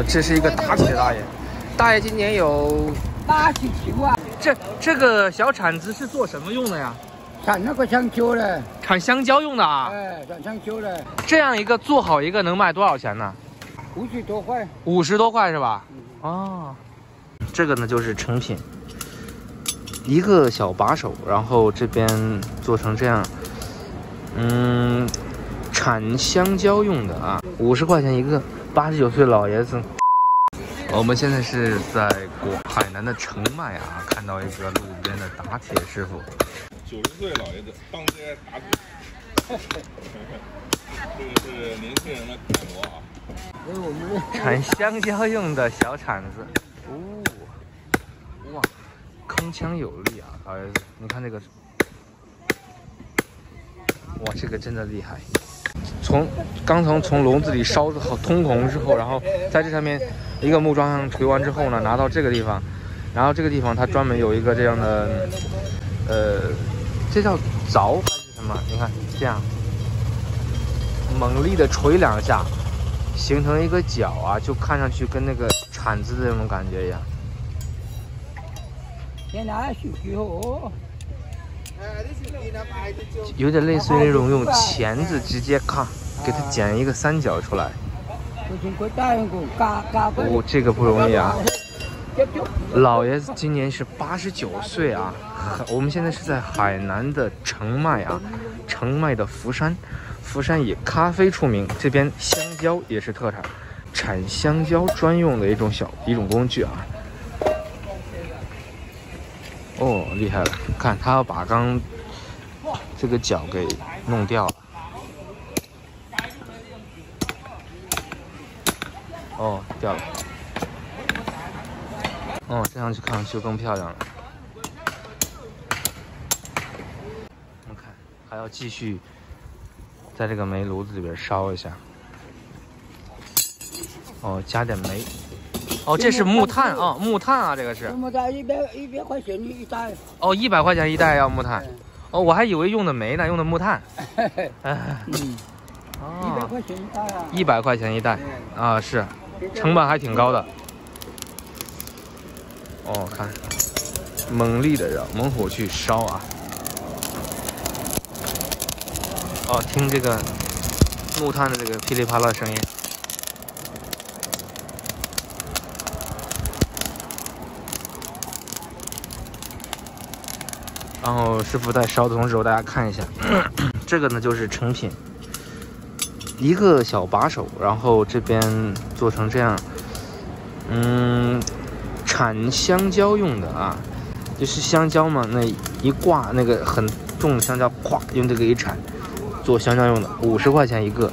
呃，这是一个打铁大爷，大爷今年有八十七万，这这个小铲子是做什么用的呀？铲那个香蕉的，铲香蕉用的啊。哎，铲香蕉的，这样一个做好一个能卖多少钱呢？五十多块。五十多块是吧？哦，这个呢就是成品，一个小把手，然后这边做成这样，嗯，铲香蕉用的啊，五十块钱一个，八十九岁老爷子。我们现在是在国海南的澄迈啊，看到一个路边的打铁师傅，九十岁老爷子当街打铁，这个是年轻人的楷模啊。哎，我们铲香蕉用的小铲子，哦，哇，铿锵有力啊，老爷子，你看这个，哇，这个真的厉害。从刚从从笼子里烧好通红之后，然后在这上面一个木桩上锤完之后呢，拿到这个地方，然后这个地方它专门有一个这样的，呃，这叫凿还是什么？你看这样，猛力的锤两下，形成一个角啊，就看上去跟那个铲子的那种感觉一样。现在休息好，有点类似于那种用钳子直接咔给它剪一个三角出来。哦，这个不容易啊！老爷子今年是八十九岁啊。我们现在是在海南的澄迈啊，澄迈的福山，福山以咖啡出名，这边香蕉也是特产，产香蕉专用的一种小一种工具啊。哦，厉害了！看他要把刚这个角给弄掉了。哦，掉了。哦，这样去看上去就更漂亮了。我们看，还要继续在这个煤炉子里边烧一下。哦，加点煤。哦，这是木炭啊、木炭啊，这个是木炭一百一百块钱一袋，哦，一百块钱一袋要木炭。哦，我还以为用的煤呢，用的木炭。嗯，一百哦，块钱一袋啊。一百块钱一袋嗯啊，是，成本还挺高的。哦，看，猛力的让猛火去烧啊。哦，听这个木炭的这个噼里啪啦的声音。然后师傅在烧的同时，我大家看一下，这个呢就是成品，一个小把手，然后这边做成这样，嗯，铲香蕉用的啊，就是香蕉嘛，那一挂那个很重的香蕉，咵用这个一铲，做香蕉用的，五十块钱一个。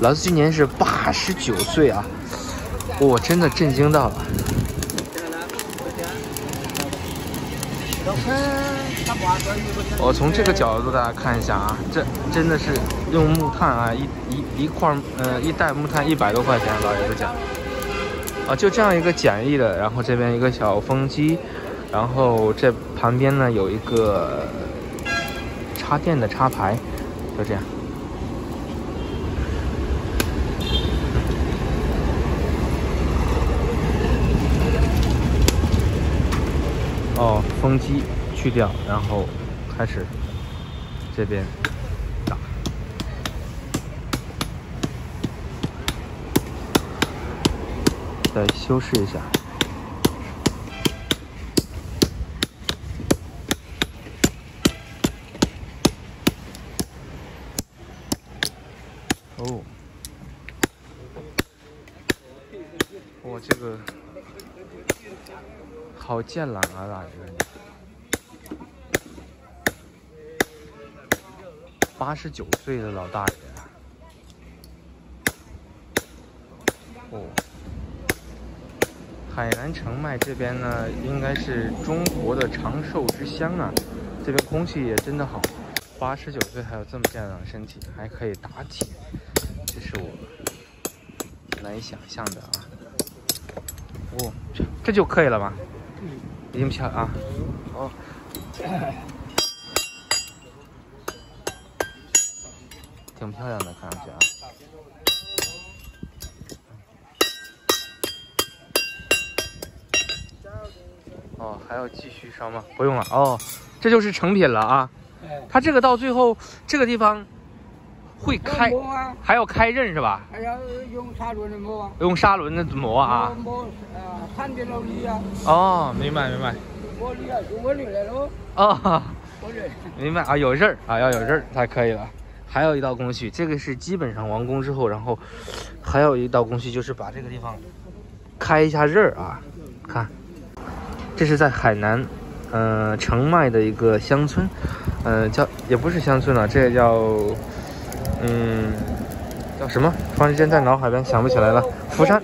老子今年是八十九岁啊，我真的震惊到了。我从这个角度大家看一下啊，这真的是用木炭啊，一一一块儿呃一袋木炭一百多块钱，老爷子讲。啊，就这样一个简易的，然后这边一个小风机，然后这旁边呢有一个插电的插排，就这样。哦，风机去掉，然后开始这边打。再修饰一下。哦，哇，这个好健朗啊，大哥！八十九岁的老大爷啊，哦。海南澄迈这边呢，应该是中国的长寿之乡啊，这边空气也真的好，八十九岁还有这么健朗的身体，还可以打铁，这是我难以想象的啊。哦，这这就可以了吧？已经漂啊，哦，挺漂亮的看上去啊。哦还要继续烧吗？不用了哦这就是成品了啊。它这个到最后这个地方会开还要开刃是吧？还要用砂轮的磨用砂轮的磨啊。哦明白明白。哦。明白啊有刃啊要有刃才可以了。还有一道工序，这个是基本上完工之后，然后还有一道工序就是把这个地方开一下刃儿啊。看，这是在海南，呃，澄迈的一个乡村，呃，叫也不是乡村了，这个叫，嗯，叫什么？突然间在脑海边想不起来了。福山，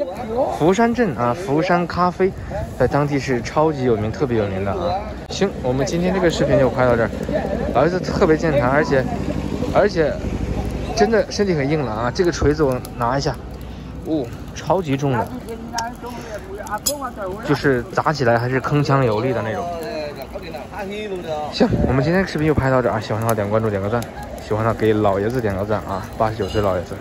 福山镇啊，福山咖啡，在当地是超级有名、特别有名的啊。行，我们今天这个视频就拍到这儿。儿子特别健谈，而且而且真的身体很硬朗啊。这个锤子我拿一下，哦，超级重的，就是砸起来还是铿锵有力的那种。行，我们今天视频就拍到这儿啊。喜欢的话点关注，点个赞；喜欢的给老爷子点个赞啊。八十九岁老爷子。